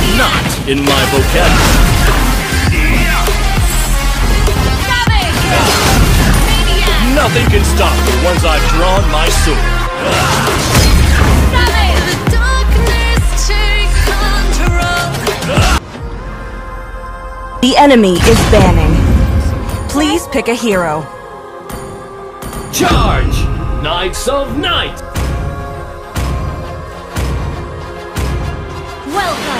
Surrender are not in my vocabulary. Nothing can stop the ones I've drawn my sword. The darkness take control. The enemy is banning. Please pick a hero. Charge! Knights of Night! Welcome to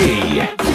Me.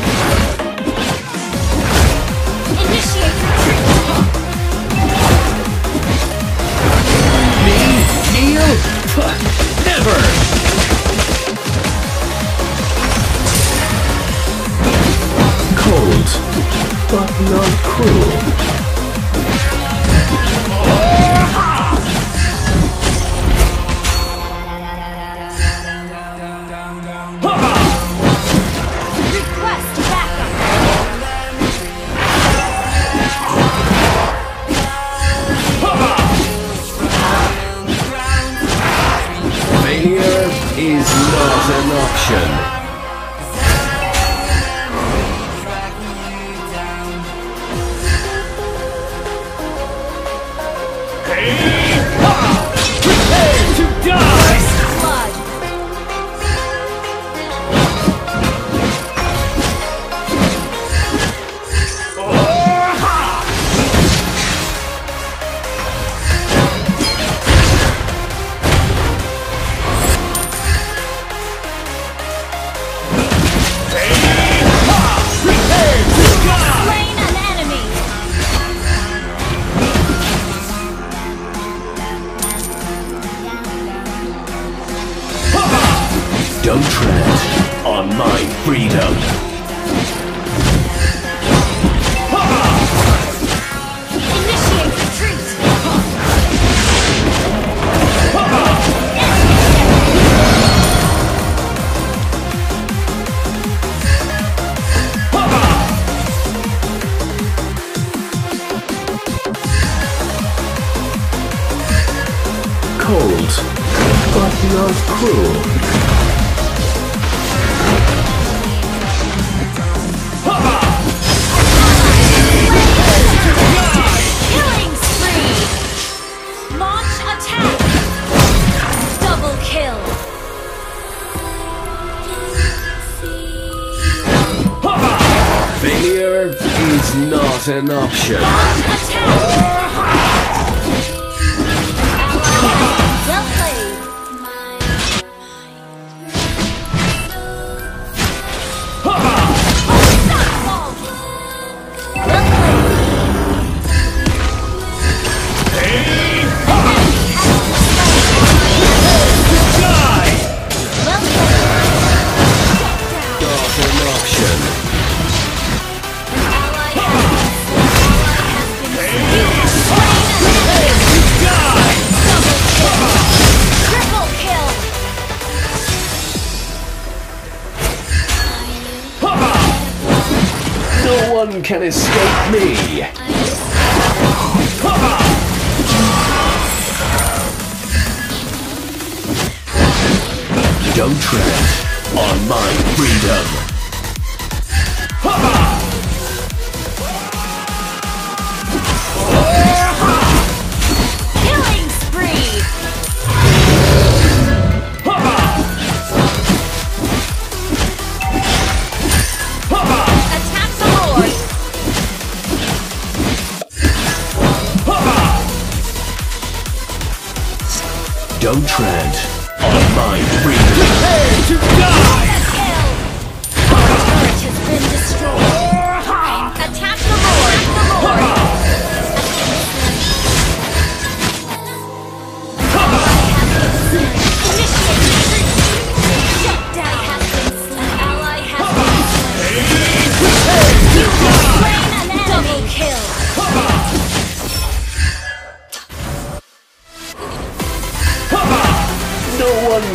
Don't tread on my freedom. Initiate retreat! Cold, but not cruel. An option. One can escape me. Don't tread on my freedom. Don't tread on my freedom. Prepare to die! Kill! Our turret has been destroyed!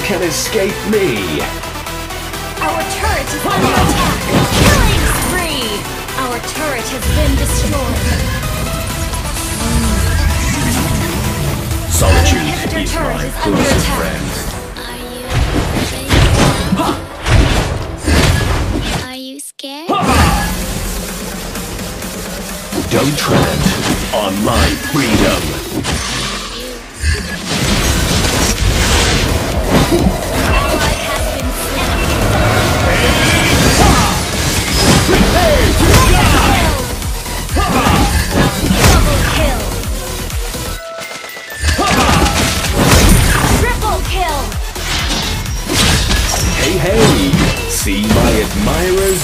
Can escape me. Our turret is under attack. Killing spree. Our turret has been destroyed. Solitude Inhibitor is turret my is under closest attack. friend. Are you scared? Don't tread on my freedom.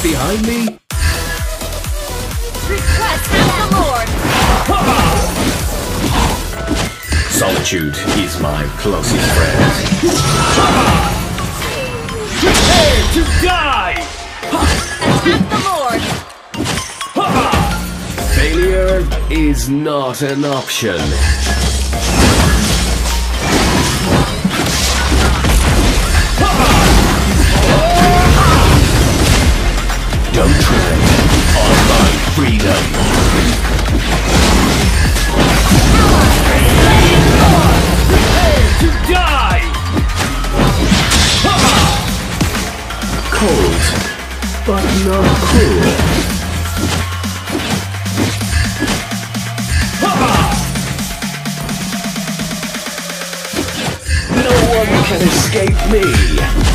Behind me? Request of the Lord. Solitude is my closest friend. Prepare to die! Attack the Lord. Failure is not an option. But not cruel. No one can escape me.